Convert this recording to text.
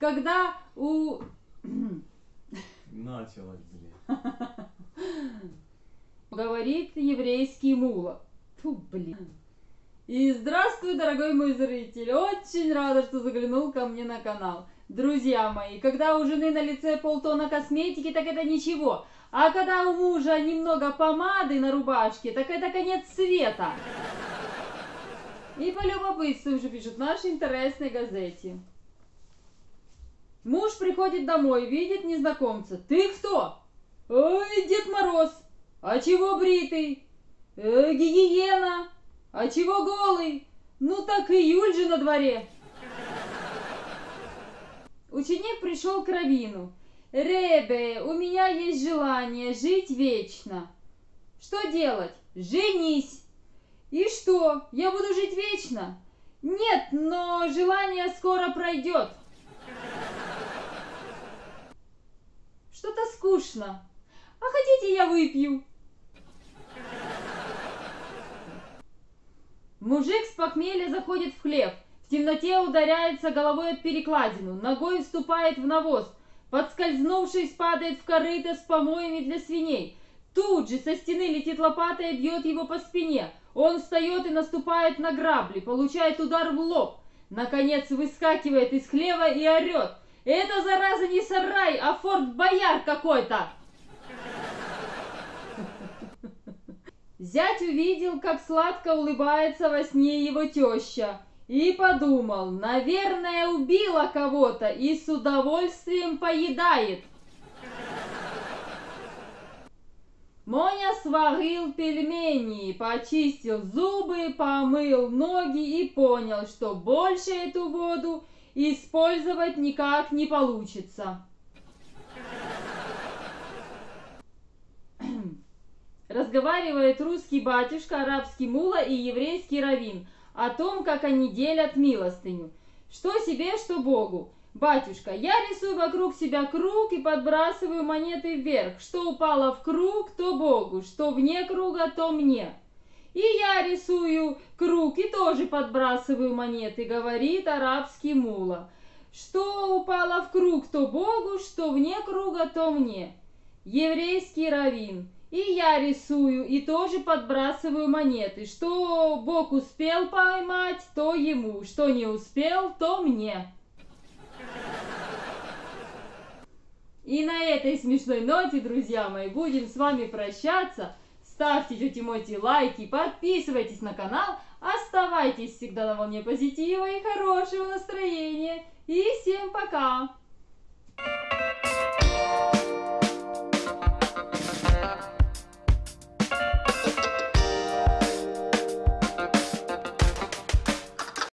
когда у... Началось, блин. Говорит еврейский мула. Фу, блин. И здравствуй, дорогой мой зритель! Очень рада, что заглянул ко мне на канал. Друзья мои, когда у жены на лице полтона косметики, так это ничего. А когда у мужа немного помады на рубашке, так это конец света. И по любопытству уже пишут в нашей интересной газете. Муж приходит домой, видит незнакомца. Ты кто? Ой, Дед Мороз. А чего бритый? Э, гигиена. А чего голый? Ну так июль же на дворе. Ученик пришел к Равину. Ребе, у меня есть желание жить вечно. Что делать? Женись. И что, я буду жить вечно? Нет, но желание скоро пройдет. Скучно. А хотите, я выпью? Мужик с похмелья заходит в хлев. В темноте ударяется головой об перекладину, ногой вступает в навоз. Подскользнувшись, падает в корыто с помоями для свиней. Тут же со стены летит лопата и бьет его по спине. Он встает и наступает на грабли, получает удар в лоб. Наконец выскакивает из хлева и орет. Это, зараза, не сарай, а форт Бояр какой-то. Зять увидел, как сладко улыбается во сне его теща, и подумал, наверное, убила кого-то и с удовольствием поедает. Моня сварил пельмени, почистил зубы, помыл ноги и понял, что больше эту воду использовать никак не получится. Разговаривает русский батюшка, арабский мула и еврейский равин о том, как они делят милостыню. Что себе, что Богу. Батюшка, я рисую вокруг себя круг и подбрасываю монеты вверх. Что упало в круг, то Богу, что вне круга, то мне. И я рисую круг и тоже подбрасываю монеты, говорит арабский мула. Что упало в круг, то Богу, что вне круга, то мне. Еврейский равин. И я рисую, и тоже подбрасываю монеты. Что Бог успел поймать, то ему. Что не успел, то мне. И на этой смешной ноте, друзья мои, будем с вами прощаться. Ставьте тете Моти лайки, подписывайтесь на канал, оставайтесь всегда на волне позитива и хорошего настроения. И всем пока!